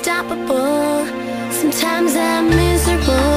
unstoppable. Sometimes I'm miserable.